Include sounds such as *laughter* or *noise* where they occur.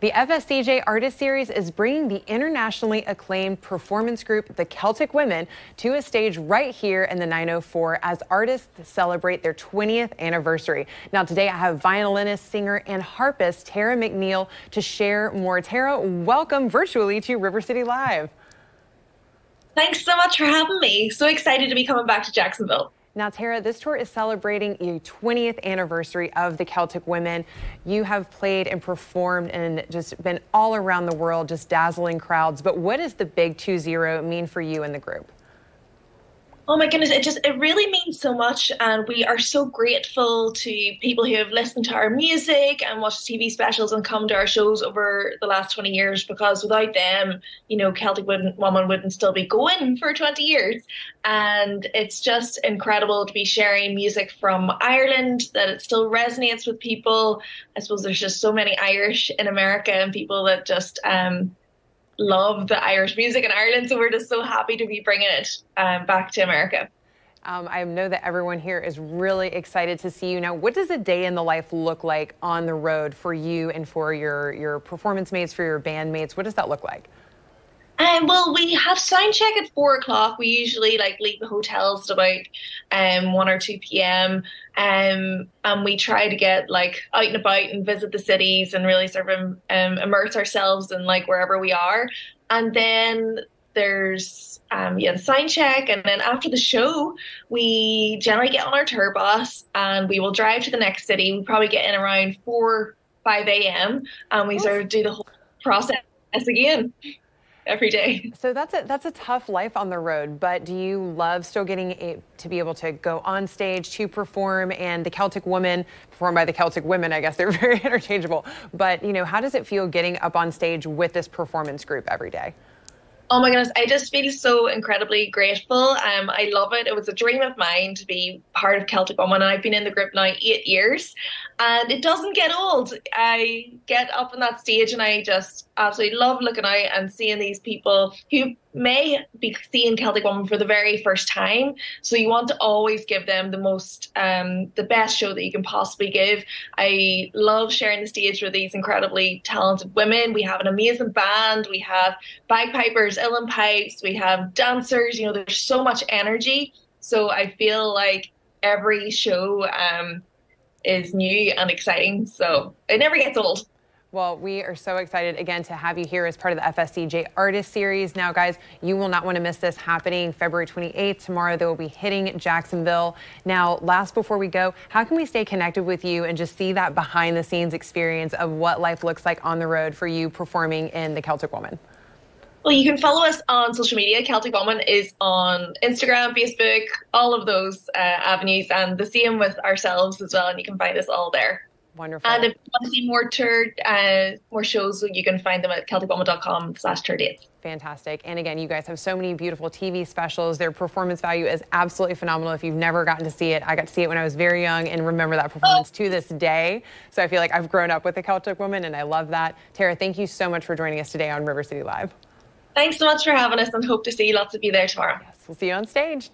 The FSCJ Artist Series is bringing the internationally acclaimed performance group, the Celtic Women, to a stage right here in the 904 as artists celebrate their 20th anniversary. Now, today I have violinist, singer, and harpist Tara McNeill to share more. Tara, welcome virtually to River City Live. Thanks so much for having me. So excited to be coming back to Jacksonville. Now, Tara, this tour is celebrating the 20th anniversary of the Celtic Women. You have played and performed and just been all around the world, just dazzling crowds. But what does the big 2 0 mean for you and the group? Oh my goodness, it just it really means so much and we are so grateful to people who have listened to our music and watched TV specials and come to our shows over the last 20 years because without them, you know, Celtic wouldn't, Woman wouldn't still be going for 20 years. And it's just incredible to be sharing music from Ireland that it still resonates with people. I suppose there's just so many Irish in America and people that just um love the Irish music in Ireland. So we're just so happy to be bringing it um, back to America. Um, I know that everyone here is really excited to see you. Now, what does a day in the life look like on the road for you and for your, your performance mates, for your bandmates? What does that look like? Um, well, we have sound check at four o'clock. We usually like leave the hotels at about um one or two p.m. Um, and we try to get like out and about and visit the cities and really sort of um, immerse ourselves in like wherever we are. And then there's um, yeah the sign check, and then after the show, we generally get on our tour bus and we will drive to the next city. We probably get in around four five a.m. and we sort of do the whole process again every day. So that's a that's a tough life on the road. But do you love still getting a, to be able to go on stage to perform and the Celtic Woman performed by the Celtic Women? I guess they're *laughs* very interchangeable. But you know, how does it feel getting up on stage with this performance group every day? Oh my goodness, I just feel so incredibly grateful. Um, I love it. It was a dream of mine to be part of Celtic Woman, and I've been in the group now eight years, and it doesn't get old. I get up on that stage, and I just absolutely love looking out and seeing these people who may be seeing Celtic Woman for the very first time. So you want to always give them the most, um, the best show that you can possibly give. I love sharing the stage with these incredibly talented women. We have an amazing band. We have bagpipers, uilleann pipes. We have dancers. You know, there's so much energy. So I feel like every show um, is new and exciting. So it never gets old. Well, we are so excited again to have you here as part of the FSCJ Artist Series. Now, guys, you will not want to miss this happening February 28th. Tomorrow, they will be hitting Jacksonville. Now, last before we go, how can we stay connected with you and just see that behind the scenes experience of what life looks like on the road for you performing in the Celtic Woman? Well, you can follow us on social media. Celtic Woman is on Instagram, Facebook, all of those uh, avenues, and the same with ourselves as well. And you can find us all there. Wonderful. And if you want to see more tour, uh, more shows, you can find them at celticwoman.com slash tour dates. Fantastic. And again, you guys have so many beautiful TV specials. Their performance value is absolutely phenomenal. If you've never gotten to see it, I got to see it when I was very young and remember that performance oh. to this day. So I feel like I've grown up with the Celtic Woman and I love that. Tara, thank you so much for joining us today on River City Live. Thanks so much for having us and hope to see lots of you there tomorrow. Yes, we'll see you on stage.